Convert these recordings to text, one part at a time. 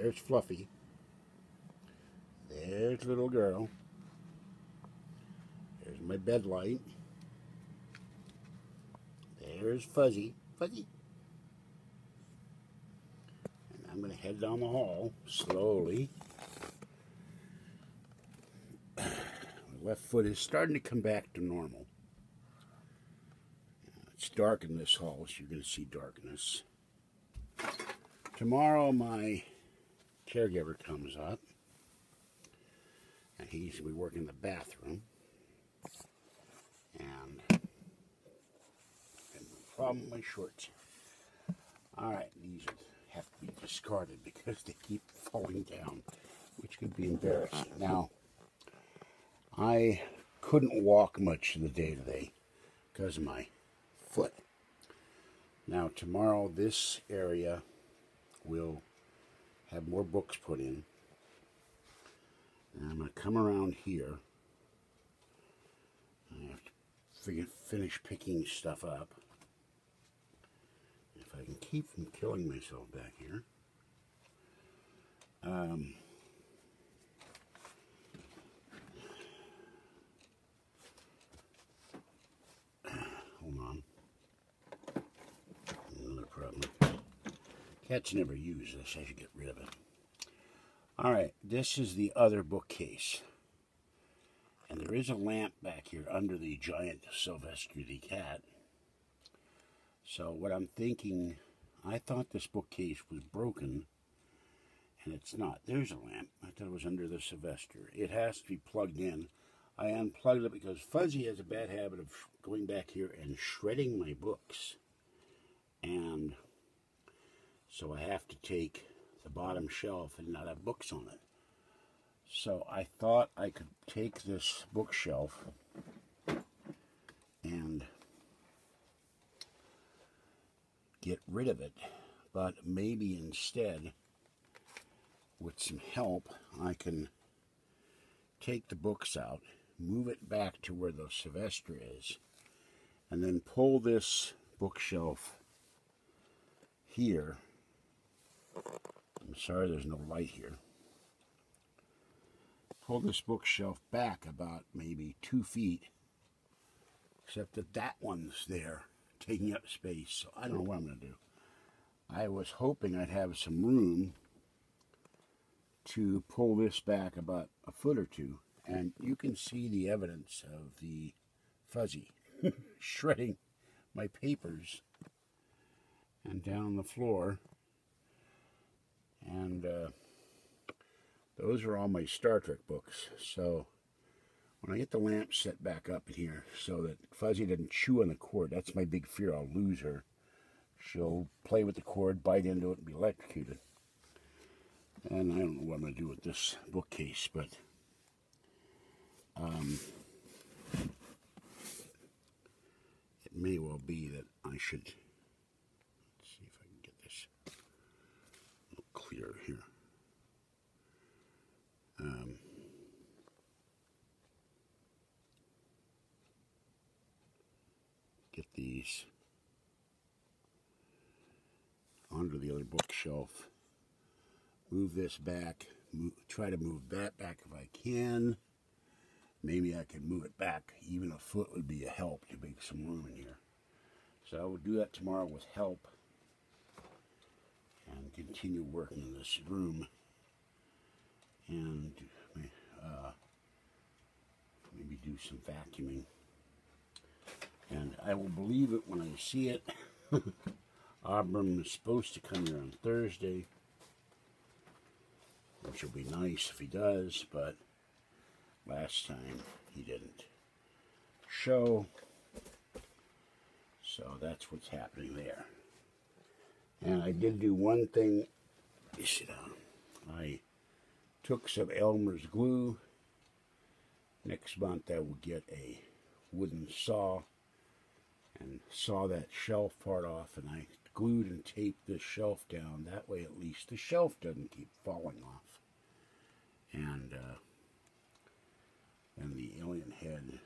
There's Fluffy. There's little girl. There's my bed light. There's Fuzzy. Fuzzy. And I'm going to head down the hall slowly. My left foot is starting to come back to normal. It's dark in this hall, so you're going to see darkness. Tomorrow, my caregiver comes up, and he's to be working in the bathroom. And, and problem with my shorts. Alright, these have to be discarded because they keep falling down, which could be embarrassing. Now, I couldn't walk much the day today because of my foot. Now, tomorrow, this area will have more books put in. And I'm going to come around here. I have to finish picking stuff up. If I can keep from killing myself back here. Um, hold on. Another problem. Cats never use this. I should get rid of it. All right, this is the other bookcase. And there is a lamp back here under the giant Sylvester the cat. So what I'm thinking, I thought this bookcase was broken, and it's not. There's a lamp. I thought it was under the Sylvester. It has to be plugged in. I unplugged it because Fuzzy has a bad habit of going back here and shredding my books. And so I have to take the bottom shelf and not have books on it. So I thought I could take this bookshelf and get rid of it, but maybe instead, with some help, I can take the books out, move it back to where the Sylvester is, and then pull this bookshelf here. I'm sorry there's no light here pull this bookshelf back about maybe two feet, except that that one's there taking up space. So I don't know what I'm going to do. I was hoping I'd have some room to pull this back about a foot or two, and you can see the evidence of the fuzzy shredding my papers and down the floor. And uh, those are all my Star Trek books. So when I get the lamp set back up in here so that Fuzzy doesn't chew on the cord, that's my big fear. I'll lose her. She'll play with the cord, bite into it, and be electrocuted. And I don't know what I'm going to do with this bookcase, but um, it may well be that I should, let's see if I can get this a little clearer here. Um, get these other bookshelf. Move this back. Move, try to move that back if I can. Maybe I can move it back. Even a foot would be a help to make some room in here. So I will do that tomorrow with help and continue working in this room and uh, maybe do some vacuuming. And I will believe it when I see it. Auburn is supposed to come here on Thursday, which will be nice if he does, but last time he didn't show. So that's what's happening there. And I did do one thing. Sit down. Uh, I took some Elmer's glue. Next month I will get a wooden saw and saw that shelf part off and I glued and taped this shelf down. That way at least the shelf doesn't keep falling off. And uh, and the alien head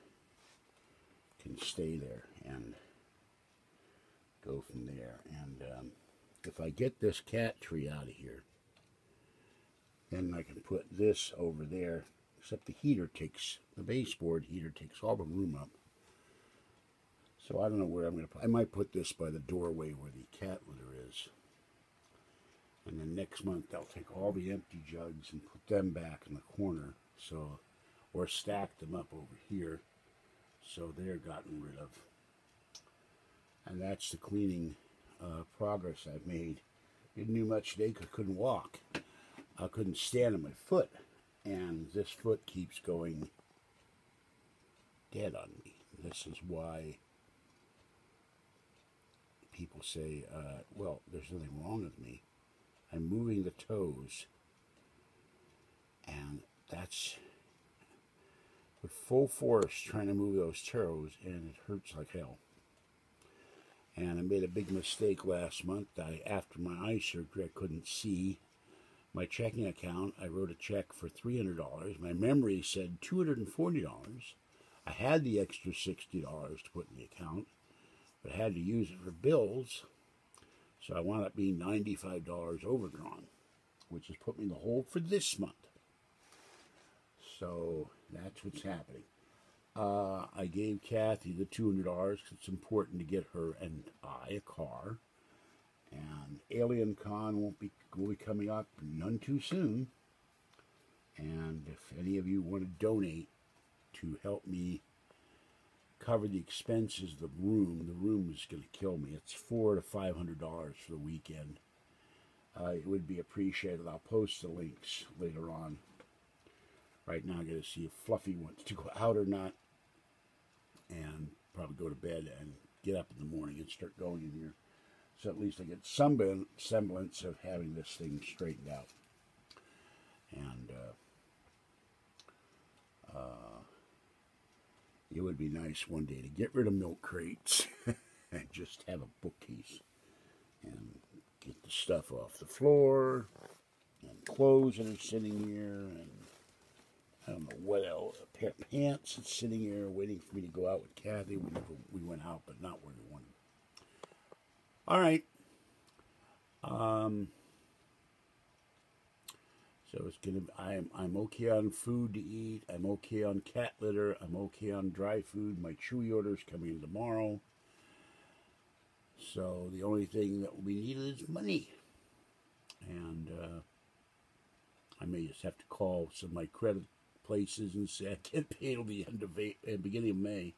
can stay there and go from there. And um, if I get this cat tree out of here, Then I can put this over there, except the heater takes, the baseboard heater takes all the room up. So I don't know where I'm going to put I might put this by the doorway where the cat litter is. And then next month I'll take all the empty jugs and put them back in the corner. So, or stack them up over here. So they're gotten rid of. And that's the cleaning uh, progress I've made. Didn't do much today because I couldn't walk. I couldn't stand on my foot. And this foot keeps going dead on me. This is why people say, uh, well, there's nothing wrong with me. I'm moving the toes. And that's with full force trying to move those toes, and it hurts like hell. And I made a big mistake last month. I, after my eye surgery, I couldn't see my checking account. I wrote a check for $300. My memory said $240. I had the extra $60 to put in the account but had to use it for bills. So I wound up being $95 overdrawn, which has put me in the hole for this month. So that's what's happening. Uh, I gave Kathy the $200 because it's important to get her and I a car. And Alien Con won't be, will be coming up none too soon. And if any of you want to donate to help me cover the expenses of the room. The room is going to kill me. It's four to five hundred dollars for the weekend. Uh, it would be appreciated. I'll post the links later on. Right now, I got to see if Fluffy wants to go out or not, and probably go to bed and get up in the morning and start going in here. So at least I get some semblance of having this thing straightened out. And uh, uh, it would be nice one day to get rid of milk crates and just have a bookcase and get the stuff off the floor and clothes that are sitting here and I don't know what else, a pair of pants that's sitting here waiting for me to go out with Kathy. We never we went out, but not where we wanted. All right. Um, so it's gonna. I'm I'm okay on food to eat. I'm okay on cat litter. I'm okay on dry food. My Chewy order is coming in tomorrow. So the only thing that will be needed is money, and uh, I may just have to call some of my credit places and say I can't pay till the end of May, uh, beginning of May,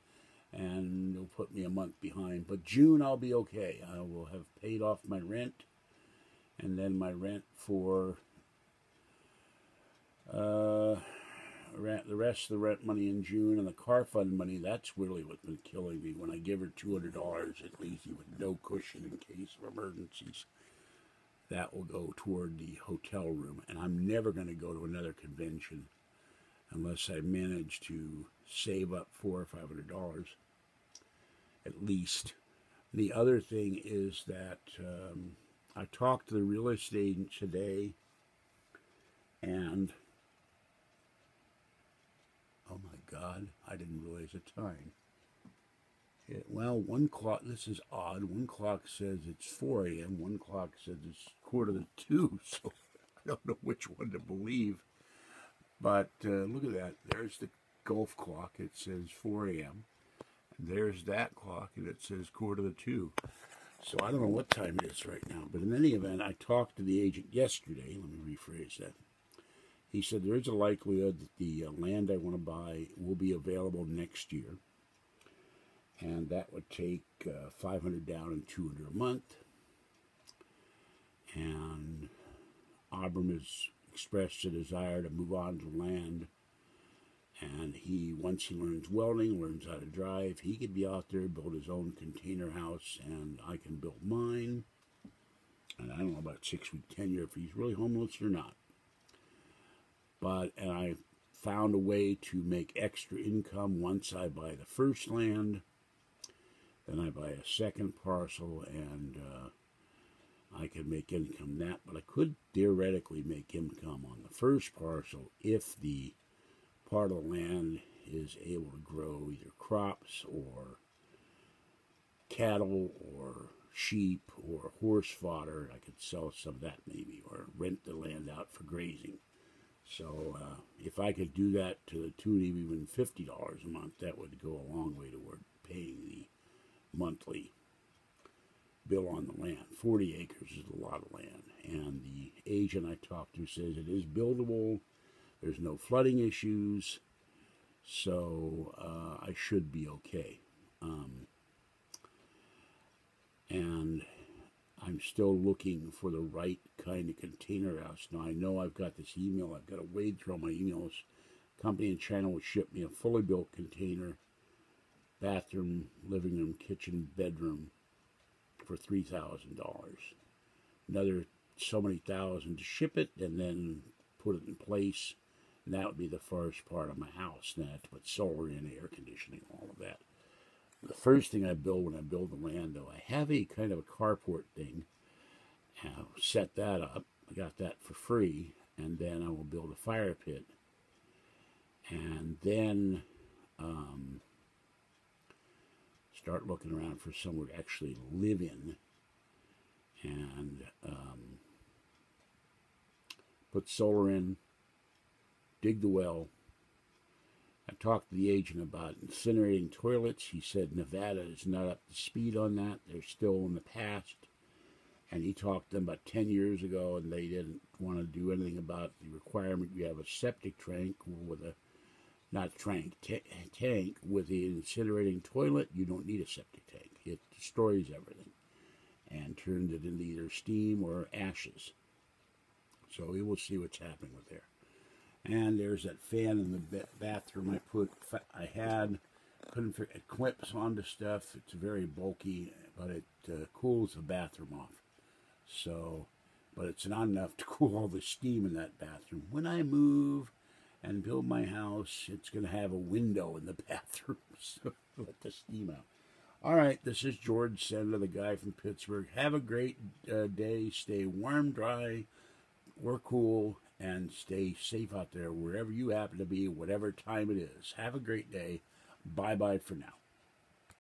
and it'll put me a month behind. But June I'll be okay. I will have paid off my rent, and then my rent for uh, the rest of the rent money in June and the car fund money, that's really what's been killing me. When I give her $200 at least with no cushion in case of emergencies, that will go toward the hotel room. And I'm never going to go to another convention unless I manage to save up four or five hundred dollars at least. The other thing is that um, I talked to the real estate agent today, and I didn't realize the time. It, well, one clock, this is odd. One clock says it's 4 a.m., one clock says it's quarter to 2, so I don't know which one to believe. But uh, look at that. There's the golf clock. It says 4 a.m. And there's that clock, and it says quarter to 2. So I don't know what time it is right now. But in any event, I talked to the agent yesterday. Let me rephrase that. He said there is a likelihood that the uh, land I want to buy will be available next year. And that would take uh, 500 down and 200 a month. And Abram has expressed a desire to move on to land. And he, once he learns welding, learns how to drive, he could be out there, build his own container house, and I can build mine. And I don't know about six week tenure if he's really homeless or not but and I found a way to make extra income once I buy the first land, then I buy a second parcel, and uh, I can make income that. But I could theoretically make income on the first parcel if the part of the land is able to grow either crops or cattle or sheep or horse fodder. I could sell some of that maybe, or rent the land out for grazing. So uh, if I could do that to the tune of even fifty dollars a month, that would go a long way toward paying the monthly bill on the land. Forty acres is a lot of land, and the agent I talked to says it is buildable. There's no flooding issues, so uh, I should be okay. Um, and I'm still looking for the right kind of container house. Now I know I've got this email. I've got to wade through all my emails. Company in China will ship me a fully built container, bathroom, living room, kitchen, bedroom, for three thousand dollars. Another so many thousand to ship it, and then put it in place. And that would be the first part of my house. Then I have to put solar in, air conditioning, all of that the first thing I build when I build the land, though, I have a kind of a carport thing. I'll set that up. I got that for free. And then I will build a fire pit. And then um, start looking around for somewhere to actually live in. And um, put solar in, dig the well, talked to the agent about incinerating toilets. He said Nevada is not up to speed on that. They're still in the past. And he talked to them about 10 years ago, and they didn't want to do anything about the requirement you have a septic tank with a, not tank, tank with the incinerating toilet. You don't need a septic tank. It destroys everything and turns it into either steam or ashes. So we will see what's happening with there. And there's that fan in the bathroom I put, I had, couldn't fit, it clips onto stuff. It's very bulky, but it uh, cools the bathroom off. So, but it's not enough to cool all the steam in that bathroom. When I move and build my house, it's going to have a window in the bathroom, so let the steam out. All right, this is George Senda, the guy from Pittsburgh. Have a great uh, day. Stay warm, dry, or cool, and stay safe out there wherever you happen to be, whatever time it is. Have a great day. Bye bye for now.